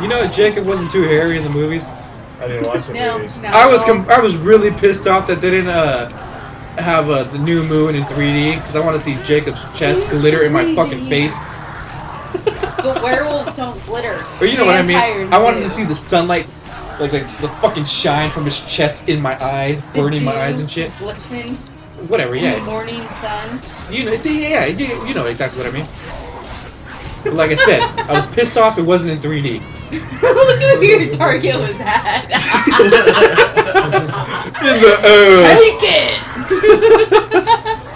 You know, Jacob wasn't too hairy in the movies. I didn't watch the No, movies. not I was com- I was really pissed off that they didn't uh, have uh, the new moon in 3D because I want to see Jacob's chest glitter in my fucking face. But werewolves don't glitter. Or you know what I mean? Vampires I wanted to see the sunlight, like, like the fucking shine from his chest in my eyes, burning my eyes and shit. Glisten Whatever, in the yeah. morning sun. You know, see, yeah, you, you know exactly what I mean. But like I said, I was pissed off it wasn't in 3D. Look at where your target was at. in the ass. Take it.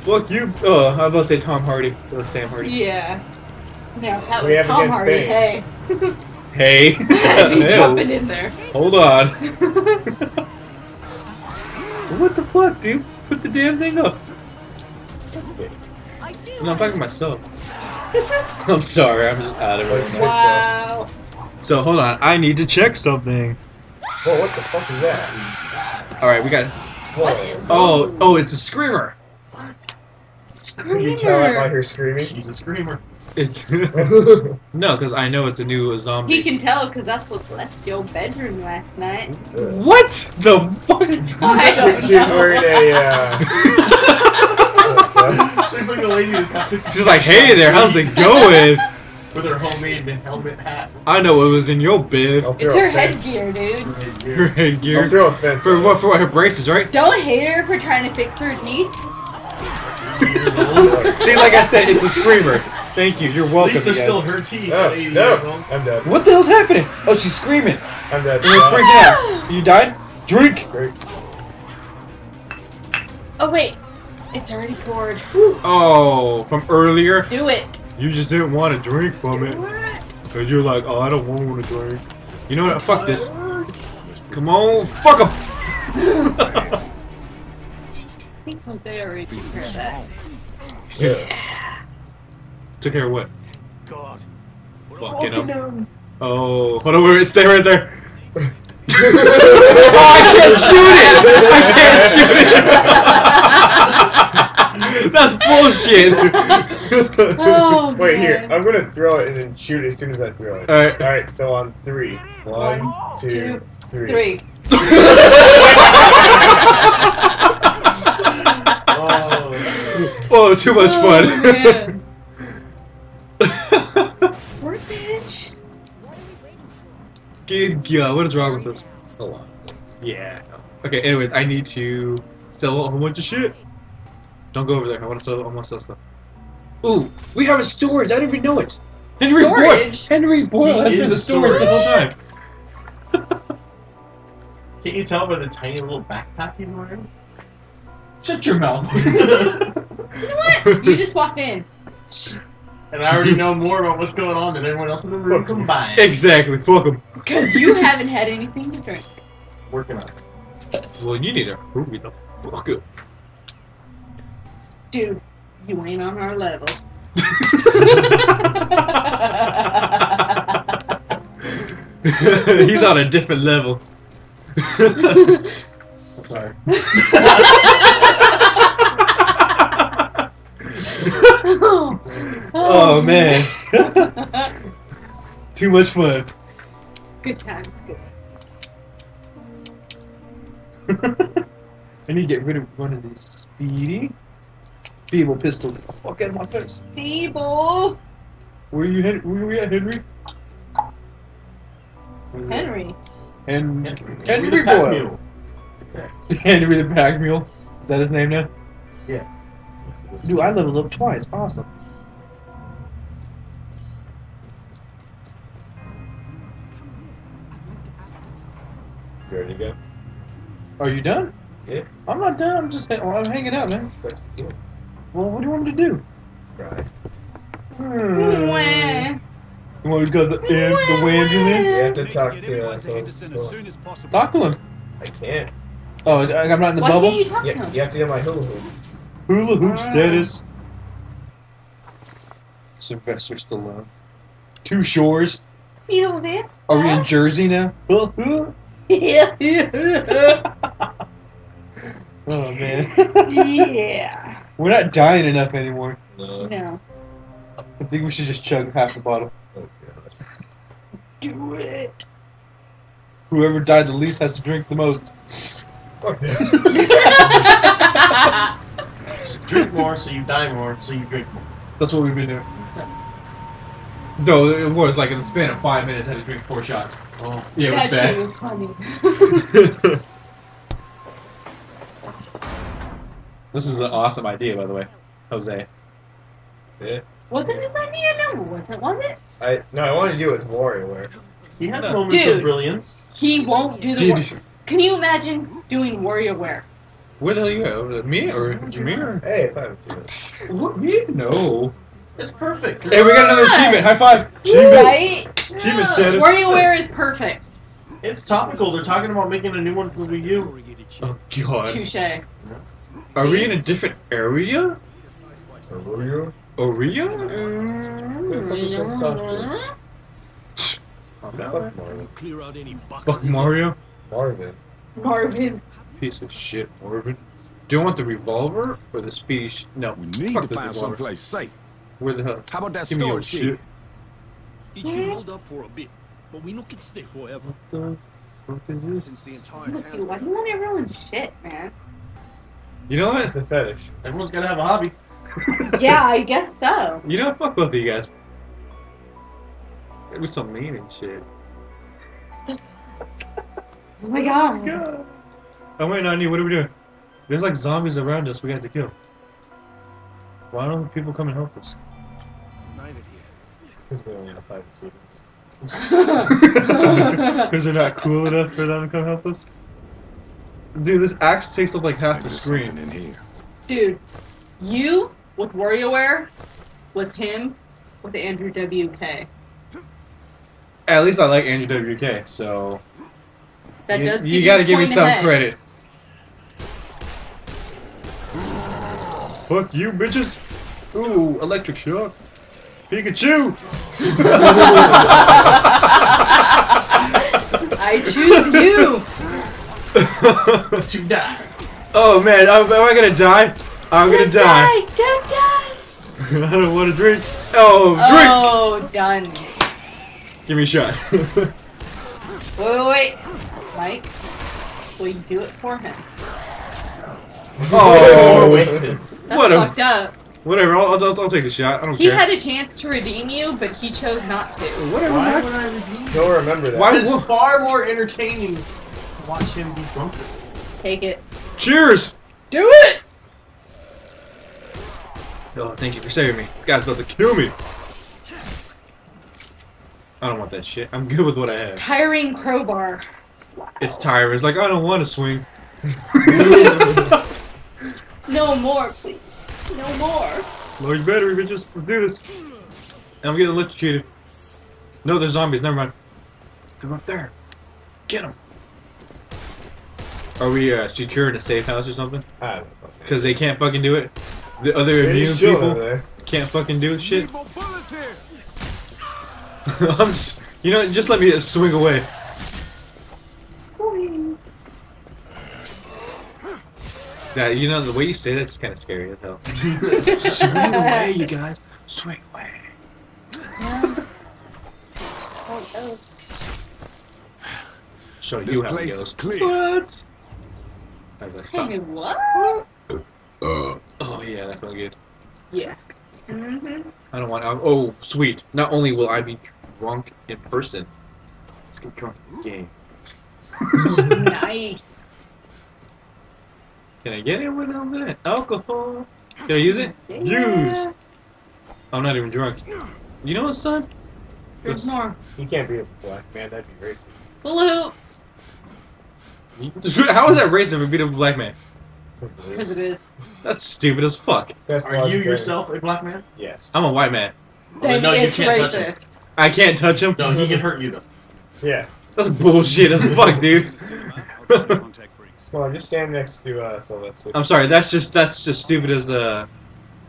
Fuck you. Oh, I was about to say Tom Hardy. It was Sam Hardy. yeah. No, that We was Tom Hardy. Spain. Hey, Hey. you Ew. jumping in there. Hold on. what the fuck, dude? Put the damn thing up. I see No, I'm talking to myself. I'm sorry, I'm just out of it. wow. So hold on, I need to check something. Whoa, what the fuck is that? All right, we got. Whoa. Oh, oh, it's a screamer. Can you tell I'm out here screaming? She's a screamer. It's no, because I know it's a new zombie. He can tell because that's what left your bedroom last night. What the fuck? I don't She- She's know. wearing a. Uh, She looks like the lady who's got to. She's like, hey there, how's it going? With her homemade helmet hat. I know what was in your bed. It's her headgear, dude. Her I'll headgear. throw a fence. For what? For what? Her braces, right? Don't hate her for trying to fix her teeth. See, like I said, it's a screamer. Thank you. You're welcome. At least they're guys. still her teeth oh, No, at 80 no, years old. I'm dead. What the hell's happening? Oh, she's screaming. I'm dead. You're freaking out. You died? Drink. Great. Oh wait, it's already poured. Oh, from earlier. Do it. You just didn't want to drink from it. And you're like, oh, I don't want to drink. You know what? Fuck this. Come on, fuck him. I think Jose already took care of that. Yeah. Took care of what? God. Fucking him. Oh, hold on, wait, stay right there. oh, I can't shoot it. I can't shoot it. That's bullshit. Oh, Wait, here. I'm gonna throw it and then shoot as soon as I throw it. All right. Alright, so on three. One, One, two, two, three. Three. Oh. Oh, too much Oh, fun. man. Poor bitch. Good God, what is wrong with us? Hold on. Yeah. Okay. Anyways, I need to sell a whole bunch of shit. Don't go over there. I want to sell. I want to sell stuff. Ooh, we have a storage. I didn't even know it. Henry Boyle. Storage? Henry Boyle He has been is the storage the whole time. Can't you tell by the tiny little backpack he's wearing? Shut your mouth. You know what? You just walked in. And I already know more about what's going on than everyone else in the room combined. exactly. Fuck him. Because you haven't had anything to drink. Working on it. Well, you need to hurry the fuck up. Dude, you ain't on our level. He's on a different level. I'm sorry. oh man. Too much fun. Good times, good. I need to get rid of one of these speedy. Feeble pistol. Get the fuck out of my face. Feeble Where you Hen- where we at, Henry? Henry. Hen- Henry, Henry the pack Boyle. mule. Henry the Pack Mule. Is that his name now? Yes. Dude, I leveled up twice. Awesome. You ready to go? Are you done? Yeah. I'm not done. I'm just well, I'm hanging out, man. Well, what do you want me to do? Right. Hmm. Wah. You want to go to the, am- the You ambulance? have to talk Get to everyone uh, to Henderson someone. as soon as possible. Talk to him. I can't. Oh, I- I'm not in the Why bubble. can't you talk to him? you have to get my hula hoop. Hula hoop Ah. status. Sylvester Stallone. Two shores. Feel this? Are we in? Jersey now? oh yeah. man. yeah. We're not dying enough anymore. No. No. I think we should just chug half the bottle. Oh, God. do it. Whoever died the least has to drink the most. Fuck that. Just drink more, so you die more, so you drink more. That's what we've been doing. No, it was like in the span of five minutes, I had to drink four shots. Oh. Yeah, that it shit was was funny. this is an awesome idea, by the way, Jose. Yeah. wasn't his idea? No, it wasn't. Was it? I no, I wanted to do it with WarioWare. He has No. moments Dude. of brilliance. He won't do the. Did War- Can you imagine doing WarioWare? where the hell you at? Me or Jameer? Hey, if I have do this. What? Me? No. It's perfect. Hey, we got another achievement. High five. Right? Achievement status. WarioWare is perfect. It's topical. They're talking about making a new one for Wii U. Oh God. Touche. Are we in a different area? Wario? Area? Mm. Calm down. Fuck Mario. Clear out any. Fuck Mario. Marvin. Marvin. Piece of shit, Marvin. Do you want the revolver or the speedy? Sh- no. We need Fuck to find revolver. someplace safe. Where the hell? How about that Give storage shit. It should hold up for a bit, but we know can stay forever. The fuck is this? Since the entire Dude, town's why do you want everyone's shit, man? You know what? It's a fetish. Everyone's gotta have a hobby. yeah, I guess so. You know what? Fuck both of you guys. It was so mean and shit. Oh my god. Oh god. Oh wait, Nani, what are we doing? There's like zombies around us. We got to kill. Why don't people come and help us? united here. Because we only have five students. Because they're not cool enough for them to come help us. Dude, this axe takes up like half Maybe the screen. in here. Dude, you with WarioWare was him with Andrew WK. At least I like Andrew WK, so That you, does. you gotta give me some ahead. credit. Fuck you, bitches! Ooh, electric shock. Pikachu! I choose you. To die. oh man, am, am I gonna die? I'm gonna Don't die. Don't die. I don't want to drink. Oh, drink. Oh, done. Give me a shot. Wait, wait, wait. Mike, will you do it for him? oh, wasted. That's What a- fucked up. whatever. I'll, I'll, I'll take the shot. I don't He care. had a chance to redeem you, but he chose not to. whatever. Why would I redeem? He'll remember that. Why- It's far more entertaining to watch him be drunk. Take it. Cheers! Do it. Oh, thank you for saving me. This guy's about to kill me. I don't want that shit. I'm good with what I have. Tiring crowbar. It's tiring. It's like I don't want to swing. No more, please. No more. Large battery, bitches. Let's do this. And I'm getting electrocuted. No, there's zombies. Never mind. They're up there. Get them. Are we uh, secure in a safe house or something? I don't know. Because they can't fucking do it. The other They're immune just people can't fucking do shit. Need more bullets here. I'm just, you know, just let me swing away. Swing. Yeah, you know, the way you say that's kind of scary as hell. swing away, you guys. Swing away. Oh, oh. Show This you how it place is clear. What? I was like, Hey, stop. what? Oh yeah, that felt good. Yeah. Mm-hmm. I don't want. Oh, sweet. Not only will I be drunk in person, let's get drunk in the game. nice. Can I get it without that? Alcohol. Can I use it? Use. I'm not even drunk. You know what, son? There's more. He can't be a black man. That'd be racist. Hula hoop. How is that racist if we beat up a black man? Because it is. That's stupid as fuck. Best Are you yourself a black man? Yes. I'm a white man. Then no, you it's can't touch him. racist. I can't touch him. No, he can hurt you though. Yeah. That's bullshit as fuck, dude. Contact. Come on, just stand next to uh, Sylvester. I'm sorry. That's just that's just stupid as uh.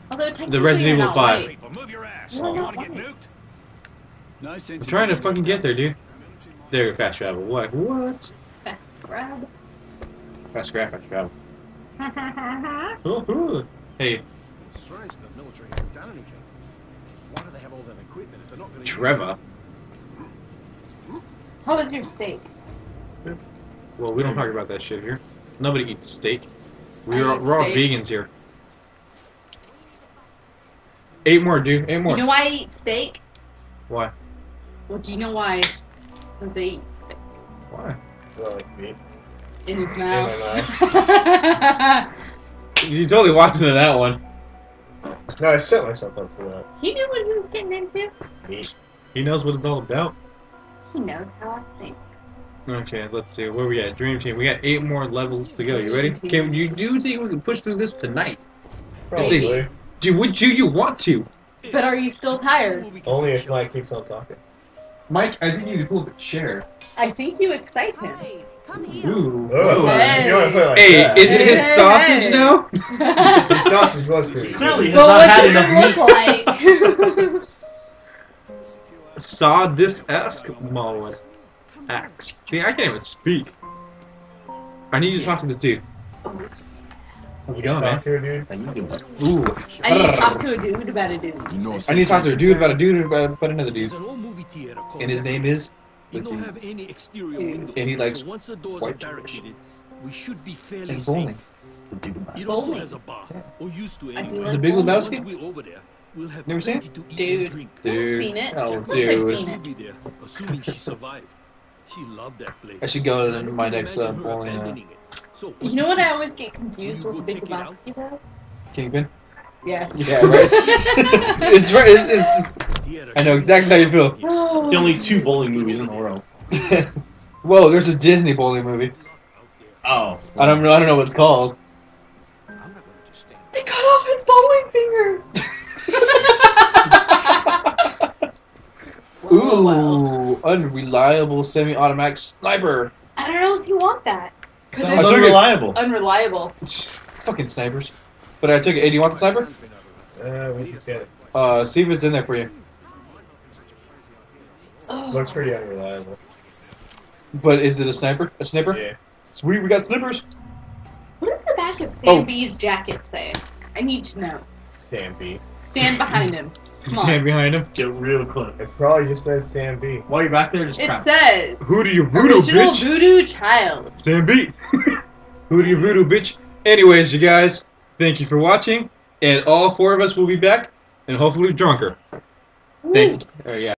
The Resident Evil 5. People, move your ass. No, you no, want to get nuked? No sense. I'm trying to fucking get there, dude. There, fast travel. What? What? Fast grab. Fast grab, fast travel. Ooh, Hey, It's strange the military haven't done anything. Why do they have all that equipment if they're not going to Trevor. How was your steak? Well, we don't talk about that shit here. Nobody eats steak. We're, eat we're all vegans here. Eight more, dude. Eight more. You know why I eat steak? Why? Well, do you know why Jose eats steak? Why? I like. In his my mouth. You totally walked into that one. No, I set myself up for that. he knew what he was getting into. Meat. He knows what it's all about. He knows how I think. Okay, let's see. Where we at? Dream Team. We got eight more levels to go. You ready? Can you do you think we can push through this tonight? Let's see. Probably. Do would you you want to? But are you still tired? Only if Mike keeps on talking. Mike, I think you need to pull up a chair. I think you excite him. Ooh. Oh, Hey. you want to put it like Hey, that. is it his Hey, sausage hey. now? The sausage was pretty Clearly, has but not what had does enough it meat. look like? Sawdist-esque Maulwood. Axe. See, I can't even speak. I need you to talk to this dude. How's it going, man? Talk to a dude. How you doing? Ooh. I need to talk uh, to a dude about a dude. You know, I need to talk to a dude about a dude about, about another dude. There's an old movie theater called And his name is. It don't have any exterior windows. And he likes so once the doors white are barricaded, we should be fairly And bowling. safe. It also Bowling. has a bar, or used to anyway. The Big bowling. Lebowski? Once we're over there, we'll have Never seen plenty to eat Dude. and drink. Dude. Seen it? Oh, Of course I've dude. seen Still it. be there, assuming she survived. She loved that place. I should go And to my next, uh, bowling, uh. So, You know what I always get confused with the Big check it out? Lebowski though? Kingpin? Yes. Yeah, right. it's right. It, it's, Theater I know exactly how you feel. The only two bowling movies in the world. Whoa, there's a Disney bowling movie. Oh. I don't know. I don't know what it's called. I'm not gonna just stand They cut off his bowling fingers. Ooh, unreliable semi-automatic sniper. I don't know if you want that. 'Cause Sounds I took it. unreliable. Unreliable. Fucking snipers. But I took it. Hey, do you want the sniper? Uh, we can get it. Uh, see if it's in there for you. Oh. Looks pretty unreliable. But is it a sniper? A sniper? Yeah. Sweet, we got snipers. What does the back of Sam Oh. B's jacket say? I need to know. Sam B. Stand behind him. Stand behind him. Get real close. It probably just says Sam B. While you're back there, just It crap. says Who do you voodoo, original bitch? voodoo child. Sam B. Who do you voodoo, bitch? Anyways, you guys, thank you for watching, and all four of us will be back, and hopefully drunker. Thank you. Uh, yeah.